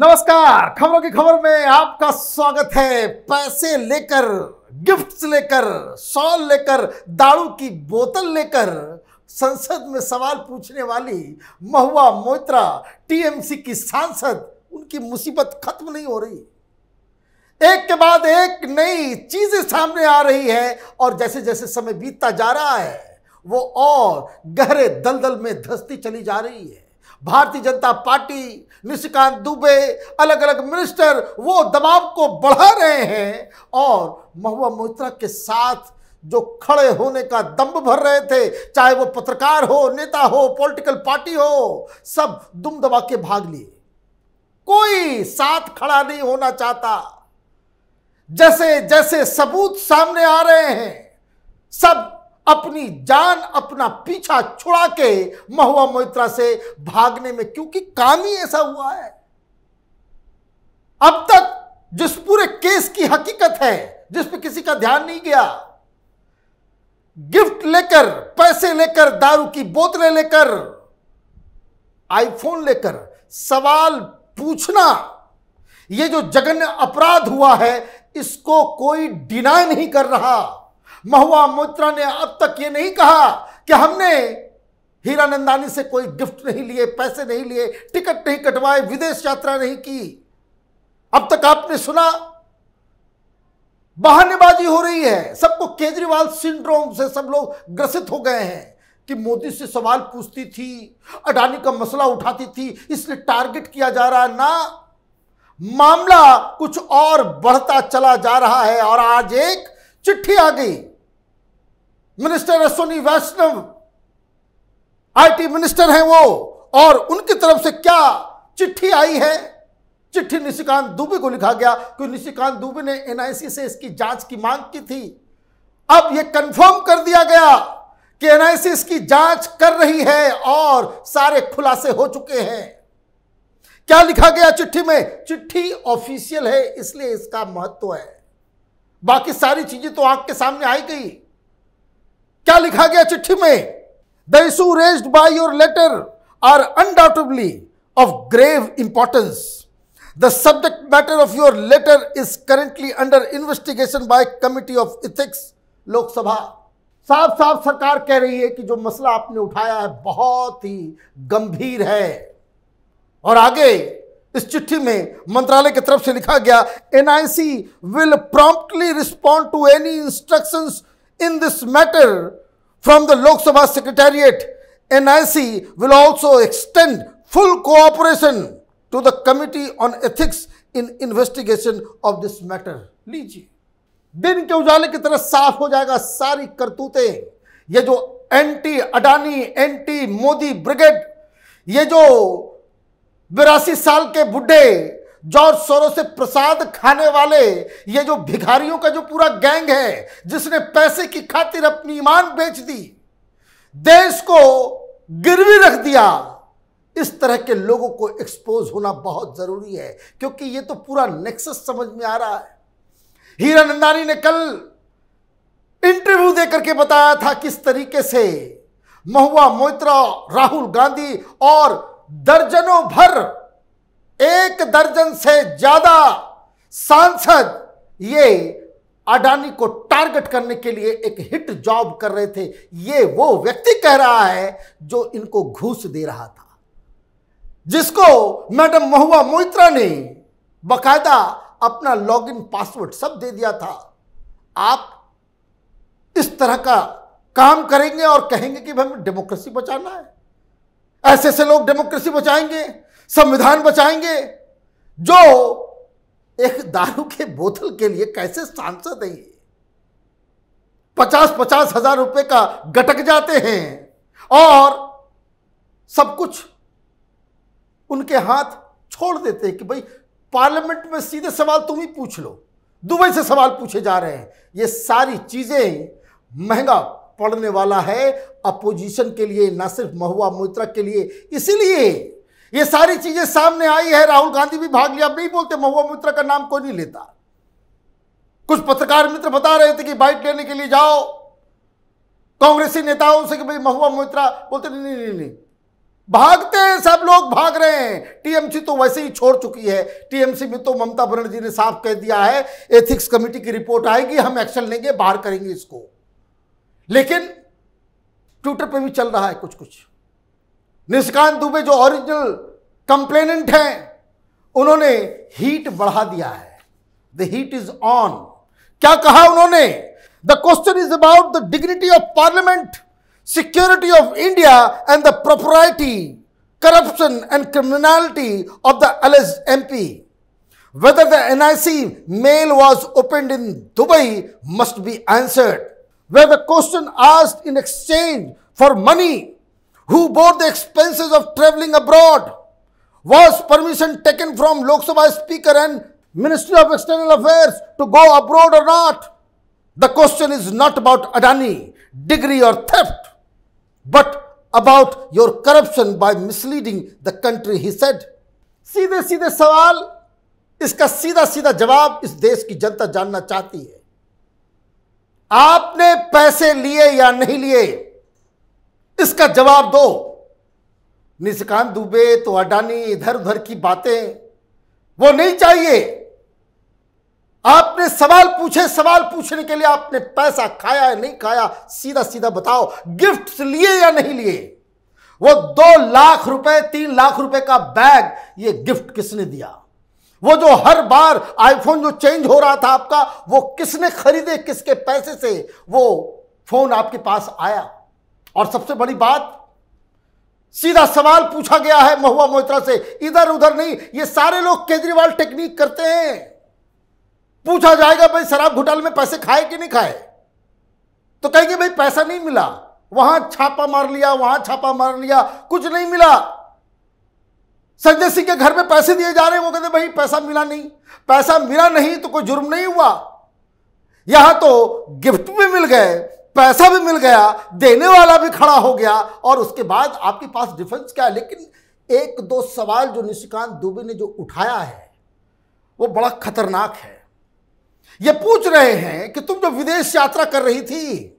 नमस्कार, खबरों की खबर में आपका स्वागत है। पैसे लेकर गिफ्ट्स लेकर शॉल लेकर, दारू की बोतल लेकर, संसद में सवाल पूछने वाली महुआ मोइत्रा, टीएमसी की सांसद, उनकी मुसीबत खत्म नहीं हो रही। एक के बाद एक नई चीज़ें सामने आ रही है और जैसे जैसे समय बीतता जा रहा है, वो और गहरे दलदल में धसती चली जा रही है। भारतीय जनता पार्टी, निशिकांत दुबे अलग अलग मिनिस्टर वो दबाव को बढ़ा रहे हैं और महुआ मोइत्रा के साथ जो खड़े होने का दम्भ भर रहे थे, चाहे वो पत्रकार हो, नेता हो, पॉलिटिकल पार्टी हो, सब दुम दबा के भाग लिए। कोई साथ खड़ा नहीं होना चाहता। जैसे जैसे सबूत सामने आ रहे हैं, सब अपनी जान, अपना पीछा छुड़ा के महुआ मोहित्रा से भागने में, क्योंकि काम ही ऐसा हुआ है। अब तक जिस पूरे केस की हकीकत है, जिस पे किसी का ध्यान नहीं गया, गिफ्ट लेकर, पैसे लेकर, दारू की बोतलें लेकर, आईफोन लेकर सवाल पूछना यह जो जघन्य अपराध हुआ है, इसको कोई डिनाई नहीं कर रहा। महुआ मोत्रा ने अब तक ये नहीं कहा कि हमने हीरा नंदानी से कोई गिफ्ट नहीं लिए, पैसे नहीं लिए, टिकट नहीं कटवाए, विदेश यात्रा नहीं की। अब तक आपने सुना, बहानेबाजी हो रही है। सबको केजरीवाल सिंड्रोम से सब लोग ग्रसित हो गए हैं कि मोदी से सवाल पूछती थी, अडानी का मसला उठाती थी, इसलिए टारगेट किया जा रहा ना, मामला कुछ और बढ़ता चला जा रहा है और आज एक चिट्ठी आ गई। Minister Ashwini Vaishnaw. IT minister हैं वो। और उनकी तरफ़ से क्या चिट्ठी आई है? चिट्ठी निशिकांत दुबे को लिखा गया, क्योंकि निशिकांत दुबे ने एनआईसी से इसकी जाँच की मांग की थी। अब यह कंफर्म कर दिया गया कि एनआईसी इसकी जाँच कर रही है और सारे खुलासे हो चुके हैं। क्या लिखा गया चिट्ठी में? चिट्ठी ऑफिशियल है, इसलिए इसका महत्व है। बाकी सारी चीज़ें तो आँख के सामने आई गई। क्या लिखा गया चिट्ठी में? The issue raised by your letter are undoubtedly of grave importance the subject matter of your letter is currently under investigation by committee of ethics Lok Sabha साफ़ साफ़ सरकार कह रही है कि जो मसला आपने उठाया है, बहुत ही गंभीर है। और आगे, इस चिट्ठी में मंत्रालय की तरफ़ से लिखा गया NIC will promptly respond to any instructions in this matter from the Lok Sabha secretariat NIC will also extend full cooperation to the committee on ethics in investigation of this matter लीजिए। दिन के उजाले की तरह साफ़ हो जाएगा सारी करतूतें। ये जो anti Adani anti Modi brigade ये जो बिरासी साल के बुढ़े जॉर्ज सोरो से प्रसाद खाने वाले, ये जो भिखारियों का जो पूरा गैंग है, जिसने पैसे की खातिर अपनी ईमान बेच दी, देश को गिरवी रख दिया, इस तरह के लोगों को एक्सपोज होना बहुत ज़रूरी है, क्योंकि ये तो पूरा नेक्सस समझ में आ रहा है। हीरा नंदानी ने कल इंटरव्यू देकर के बताया था किस तरीके से महुआ मोहित्रा राहुल गांधी और दर्जनों भर एक दर्जन से ज़्यादा सांसद ये अडानी को टारगेट करने के लिए एक हिट जॉब कर रहे थे। ये वो व्यक्ति कह रहा है जो इनको घूस दे रहा था, जिसको मैडम महुआ मोइत्रा ने बकायदा अपना लॉगिन पासवर्ड सब दे दिया था। आप इस तरह का काम करेंगे और कहेंगे कि हमें डेमोक्रेसी बचाना है। ऐसे ऐसे लोग डेमोक्रेसी बचाएँगे। संविधान बचाएँगे। जो एक दारू के बोतल के लिए कैसे सांसद है? पचास पचास हज़ार रुपए का गटक जाते हैं और सब कुछ उनके हाथ छोड़ देते हैं कि भाई, पार्लियामेंट में सीधे सवाल तुम ही पूछ लो। दुबई से सवाल पूछे जा रहे हैं। ये सारी चीज़ें महँगा पड़ने वाला है। अपोजिशन के लिए, ना सिर्फ़ महुआ मोइत्रा के लिए, इसीलिए ये सारी चीज़ें सामने आई है, राहुल गांधी भी भाग लिया अब नहीं बोलते महुआ मोइत्रा का नाम कोई नहीं लेता। कुछ पत्रकार मित्र बता रहे थे कि बाइट लेने के लिए जाओ। कांग्रेसी नेताओं से कि भाई महुआ मोइत्रा बोलते, नहीं नहीं नहीं नहीं। भागते हैं, सब लोग भाग रहे हैं। टीएमसी तो वैसे ही छोड़ चुकी है। टीएमसी में तो ममता बनर्जी ने साफ़ कह दिया है, एथिक्स कमेटी की रिपोर्ट आएगी, हम एक्शन लेंगे, बाहर करेंगे इसको। लेकिन ट्विटर पे भी चल रहा है कुछ कुछ निष्कांत दुबे जो ओरिजिनल कंप्लेनेंट हैं, उन्होंने हीट बढ़ा दिया है। द हीट इज़ ऑन क्या कहा उन्होंने? The question is about the dignity of parliament security of India and the propriety corruption and criminality of the L S M P whether the NIC mail was opened in Dubai must be answered. Where the question asked in exchange for money who bore the expenses of traveling abroad? Was permission taken from Lok Sabha Speaker and Ministry of External Affairs to go abroad or not? The question is not about Adani, degree or theft, but about your corruption by misleading the country, he said. सीधे सीधे सवाल इसका सीधा सीधा जवाब इस देश की जनता जानना चाहती है आपने पैसे लिए या नहीं लिए इसका जवाब दो। निशिकांत दुबे तो अडानी, इधर उधर की बातें, वो नहीं चाहिए। आपने सवाल पूछे, सवाल पूछने के लिए आपने पैसा खाया या नहीं खाया सीधा सीधा बताओ गिफ्ट लिए या नहीं लिए? वो दो लाख रुपए, तीन लाख रुपए का बैग, ये गिफ्ट किसने दिया? वो जो हर बार आईफोन जो चेंज हो रहा था आपका, वो किसने खरीदे, किसके पैसे से वो फ़ोन आपके पास आया? और सबसे बड़ी बात, सीधा सवाल पूछा गया है महुआ मोहित्रा से, इधर उधर नहीं, ये सारे लोग केजरीवाल टेक्निक करते हैं। पूछा जाएगा, भाई शराब घोटाले में पैसे खाए कि नहीं खाए? तो कहेंगे, भाई पैसा नहीं मिला। वहाँ छापा मार लिया, वहाँ छापा मार लिया, कुछ नहीं मिला। संजय सिंह के घर में पैसे दिए जा रहे हैं, वो कहते भाई पैसा मिला नहीं। पैसा मिला नहीं तो कोई जुर्म नहीं हुआ। यहाँ तो गिफ्ट भी मिल गए पैसा भी मिल गया, देने वाला भी खड़ा हो गया और उसके बाद आपके पास डिफेंस क्या है? लेकिन एक दो सवाल जो निशिकांत दुबे ने जो उठाया है, वो बड़ा खतरनाक है। ये पूछ रहे हैं कि तुम जो विदेश यात्रा कर रही थी,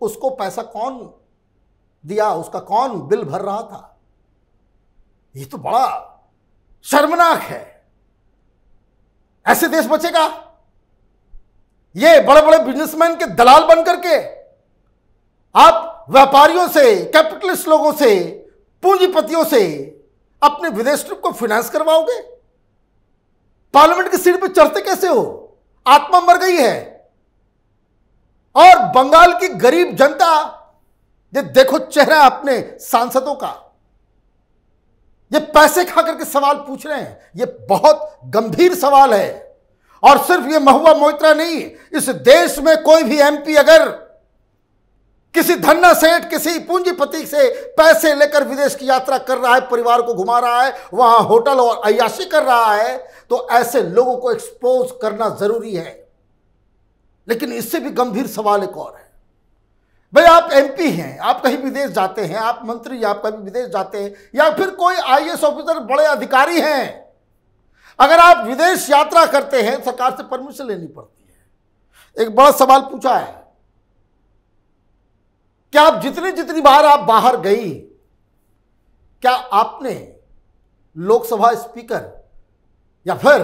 उसको पैसा कौन दिया? उसका कौन बिल भर रहा था? ये तो बड़ा शर्मनाक है। ऐसे देश बचेगा? ये बड़े बड़े बिजनेसमैन के दलाल बन करके आप व्यापारियों से कैपिटलिस्ट लोगों से, पूंजीपतियों से अपने विदेश ट्रिप को फाइनेंस करवाओगे? पार्लियामेंट की सीट पर चढ़ते कैसे हो? आत्मा मर गई है। और बंगाल की गरीब जनता, ये देखो चेहरा अपने सांसदों का। ये पैसे खा करके सवाल पूछ रहे हैं। ये बहुत गंभीर सवाल है। और सिर्फ़ ये महुआ मोहित्रा नहीं, इस देश में कोई भी एमपी अगर किसी धन्ना सेठ, किसी पूंजीपति से पैसे लेकर विदेश की यात्रा कर रहा है, परिवार को घुमा रहा है, वहाँ होटल और अयाशी कर रहा है तो ऐसे लोगों को एक्सपोज करना ज़रूरी है। लेकिन इससे भी गंभीर सवाल एक और है। भाई, आप एमपी हैं, आप कहीं विदेश जाते हैं, आप मंत्री आप कहीं विदेश जाते हैं, या फिर कोई आईएएस ऑफिसर बड़े अधिकारी हैं अगर आप विदेश यात्रा करते हैं, सरकार से परमिशन लेनी पड़ती है। एक बड़ा सवाल पूछा है। क्या आप जितनी जितनी बार आप बाहर गई, क्या आपने लोकसभा स्पीकर या फिर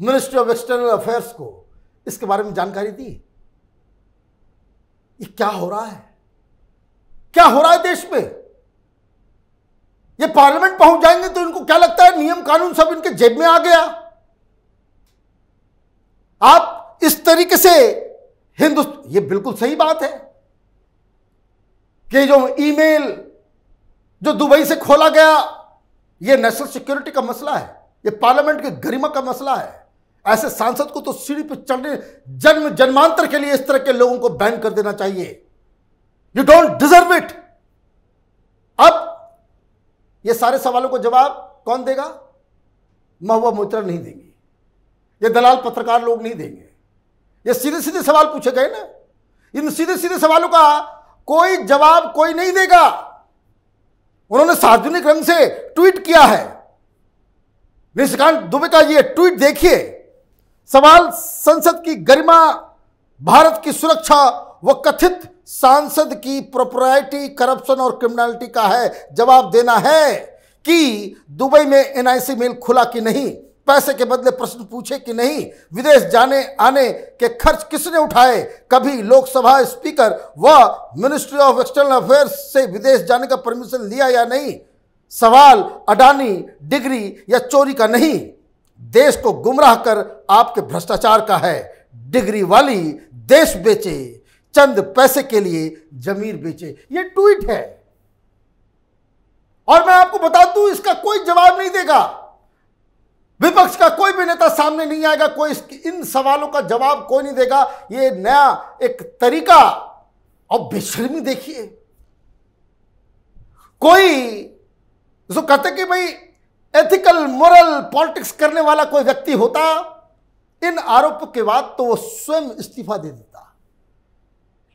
मिनिस्ट्री ऑफ़ एक्सटर्नल अफेयर्स को इसके बारे में जानकारी दी? ये क्या हो रहा है? क्या हो रहा है देश में? ये पार्लियामेंट पहुँच जाएँगे तो इनको क्या लगता है? नियम कानून सब इनके जेब में आ गया। आप इस तरीके से हिंदुस्तान ये बिल्कुल सही बात है कि जो ईमेल जो दुबई से खोला गया, ये नेशनल सिक्योरिटी का मसला है, ये पार्लियामेंट के गरिमा का मसला है। ऐसे सांसद को तो सीढ़ी पर चढ़ने जन्म जन्मांतर के लिए इस तरह के लोगों को बैन कर देना चाहिए। यू डोंट डिजर्व इट ये सारे सवालों को जवाब कौन देगा? महुआ मोइत्रा नहीं देंगे। ये दलाल पत्रकार लोग नहीं देंगे। ये सीधे सीधे सवाल पूछे गए ना। इन सीधे सीधे सवालों का कोई जवाब कोई नहीं देगा। उन्होंने सार्वजनिक रंग से ट्वीट किया है। निशिकांत दुबे का ये ट्वीट देखिए। सवाल संसद की गरिमा, भारत की सुरक्षा वह कथित सांसद की प्रोपराइटी करप्शन और क्रिमिनलिटी का है। जवाब देना है कि दुबई में एनआईसी मेल खुला कि नहीं? पैसे के बदले प्रश्न पूछे कि नहीं? विदेश जाने, आने के खर्च किसने उठाए? कभी लोकसभा स्पीकर व मिनिस्ट्री ऑफ़ एक्सटर्नल अफेयर्स से विदेश जाने का परमिशन लिया या नहीं? सवाल, अडानी, डिग्री या चोरी का नहीं? देश को गुमराह कर आपके भ्रष्टाचार का है। डिग्री वाली देश बेचे। चंद पैसे के लिए जमीर बेचे। ये ट्वीट है। और मैं आपको बता दूँ, इसका कोई जवाब नहीं देगा। विपक्ष का कोई भी नेता सामने नहीं आएगा, कोई इन सवालों का जवाब कोई नहीं देगा। ये नया एक तरीका। और बेशर्मी देखिए। कोई जो कहते कि भाई एथिकल मोरल पॉलिटिक्स करने वाला कोई व्यक्ति होता, इन आरोपों के बाद तो वो स्वयं इस्तीफा दे देता।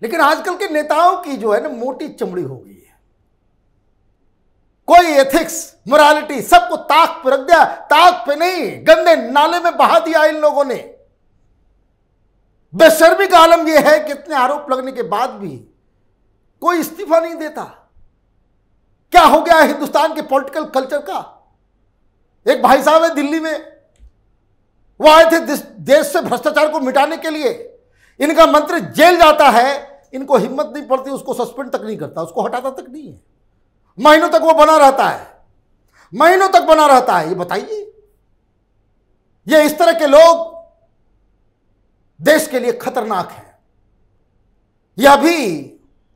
लेकिन आजकल के नेताओं की जो है ना, मोटी चमड़ी हो गई है। कोई एथिक्स मोरालिटी सबको ताक पर रख दिया, ताक पे नहीं, गंदे नाले में बहा दिया इन लोगों ने। बेशर्मी का आलम यह है कि इतने आरोप लगने के बाद भी कोई इस्तीफा नहीं देता। क्या हो गया हिंदुस्तान के पॉलिटिकल कल्चर का? एक भाई साहब है दिल्ली में, वो आए थे देश से भ्रष्टाचार को मिटाने के लिए। इनका मंत्री जेल जाता है, इनको हिम्मत नहीं पड़ती, उसको सस्पेंड तक नहीं करता, उसको हटाता तक नहीं है। महीनों तक वो बना रहता है, महीनों तक बना रहता है, ये बताइए। ये इस तरह के लोग देश के लिए खतरनाक है। यह भी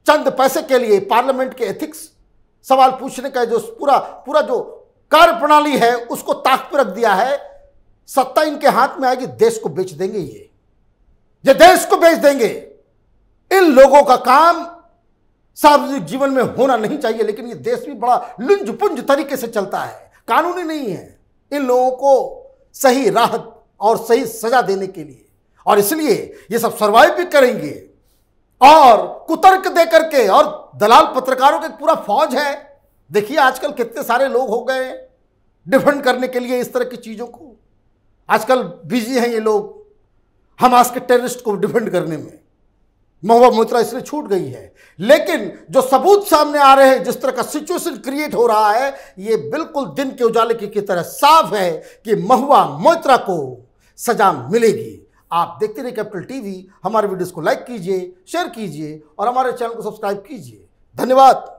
चंद पैसे के लिए पार्लियामेंट के एथिक्स सवाल पूछने का जो पूरा पूरा जो कार्य प्रणाली है, उसको ताक पर रख दिया है। सत्ता इनके हाथ में आएगी, देश को बेच देंगे ये। ये देश को बेच देंगे। इन लोगों का काम सार्वजनिक जीवन में होना नहीं चाहिए, लेकिन ये देश भी बड़ा लुंज पुंज तरीके से चलता है। कानूनी नहीं है। इन लोगों को सही राहत और सही सजा देने के लिए। और इसलिए ये सब सर्वाइव भी करेंगे। और कुतर्क दे करके और दलाल पत्रकारों के पूरा फौज है। देखिए आजकल कितने सारे लोग हो गए डिफेंड करने के लिए इस तरह की चीज़ों को। आजकल बिज़ी हैं ये लोग। हमास के टेररिस्ट को डिफेंड करने में। महुआ मोत्रा इसलिए छूट गई है। लेकिन जो सबूत सामने आ रहे हैं जिस तरह का सिचुएशन क्रिएट हो रहा है ये बिल्कुल दिन के उजाले की, की तरह साफ़ है कि महुआ मोत्रा को सजा मिलेगी। आप देखते रहिए कैपिटल टीवी। हमारे वीडियोस को लाइक कीजिए शेयर कीजिए और हमारे चैनल को सब्सक्राइब कीजिए। धन्यवाद।